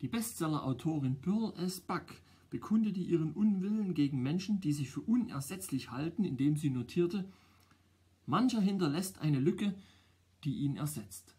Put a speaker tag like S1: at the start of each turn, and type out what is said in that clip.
S1: Die Bestseller-Autorin Pearl S. Buck bekundete ihren Unwillen gegen Menschen, die sich für unersetzlich halten, indem sie notierte: Mancher hinterlässt eine Lücke, die ihn ersetzt